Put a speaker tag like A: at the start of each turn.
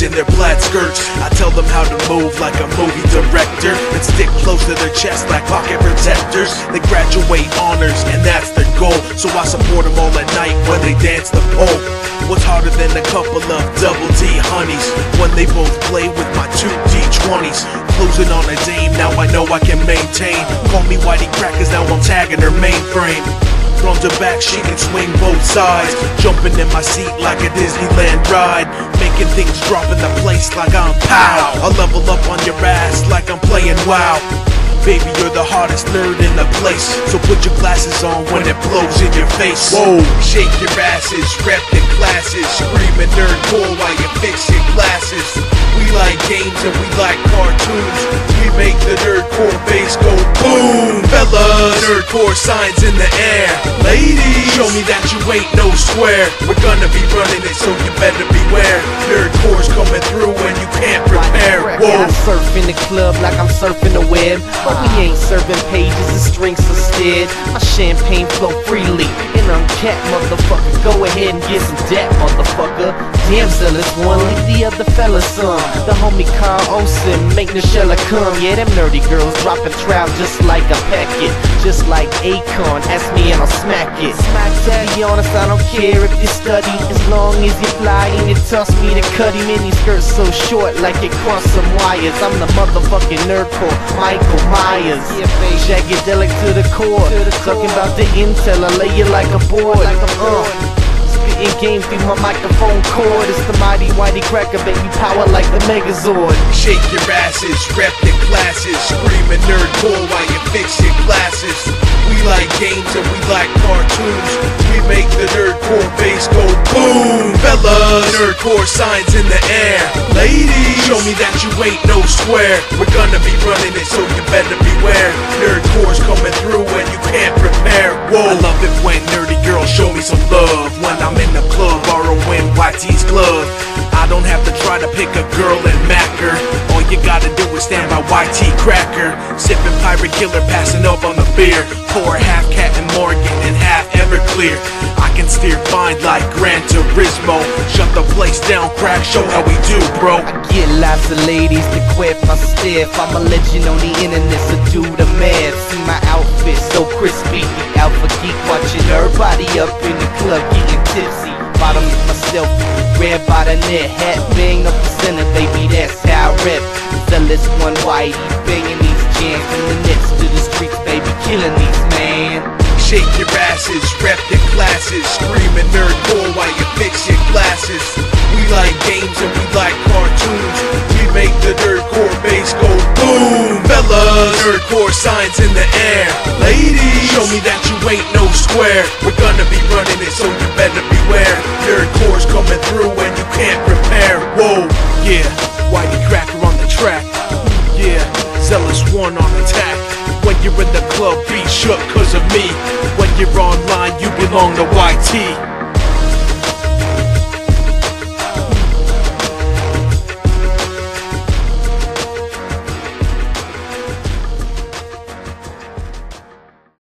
A: what's in their plaid skirts. I tell them how to move like a movie director. And stick close to their chest like pocket protectors. They graduate honors, and that's their goal. So I support them all at night when they dance the pole. What's harder than a couple of double D honeys when they both play with my two D20s? Closing on a dame, now I know I can maintain. Call me YTCrackers, now I'm tagging her mainframe. Front to back, she can swing both sides. Jumping in my seat like a Disneyland ride. Making things drop in the place like I'm pow. I level up on your ass like I'm playing WoW. Baby, you're the hardest nerd in the place. So put your glasses on when it blows in your face. Whoa, shake your asses, rep the classes. Screaming nerdcore while you fix your glasses. We like games and we like cartoons. We make the nerdcore. Fellas, nerdcore signs in the air. Ladies, show me that you ain't no square. We're gonna be running it, so you better beware. Nerdcore's coming through and you can't prepare.
B: Yeah,
A: Whoa.
B: I surf in the club like I'm surfing the web. But we ain't serving pages and strings instead. My champagne flow freely. And uncat, motherfucker. Go ahead and get some debt, motherfucker. Damn, zealous one, leave the other fellas some. The homie Carl Olsen, make Nichelle come. Yeah, them nerdy girls dropping trout just like a packet. Just like Akon, ask me and I'll smack it. Smack to be honest, I don't care if you study. As long as you fly and you toss me to cut him in. Skirts so short like it crossed some wires. I'm the motherfucking nerdcore, Michael Myers. Shagadelic to the core. Talking about the intel, I lay you like a board. Uh, spitting game through my microphone cord. It's the mighty YTCracker, baby, power like the Megazord.
A: Shake your asses, rep your classes, screaming nerdcore while you fix your glasses. We like games and we like cartoons. We make the nerdcore bass go boom. Fellas, nerdcore signs in the air. Ladies, show me that you ain't no square. We're gonna be running it, so you better beware. Nerdcore's don't have to try to pick a girl and mack her. All you gotta do is stand by YT Cracker. Sipping Pirate Killer, passing up on the beer. Pour half Captain Morgan and half Everclear. I can steer fine like Gran Turismo. Shut the place down, crack, show how we do, bro.
B: I get lots of ladies to quit my stiff. I'm a legend on the internet, so do the math. See my outfit so crispy. Alpha geek watching everybody up in the club getting tipsy. Bottom of myself, red by the net, hat bang up the center, baby, that's how I rep. Zealous one whitey, banging these jams from the nets to the streets, baby, killing these man.
A: Shake your asses, rep your classes, screaming nerdcore while you fix your glasses. We like games and we like cartoons. We make the nerdcore bass go boom. Fellas, nerdcore signs in the air. Ladies, show me that ain't no square. We're gonna be running it, so you better beware. Third core's coming through and you can't prepare. Whoa, yeah, YTCracker on the track. Yeah, Zealous one on attack. When you're in the club, be shook cause of me. When you're online, you belong to YT.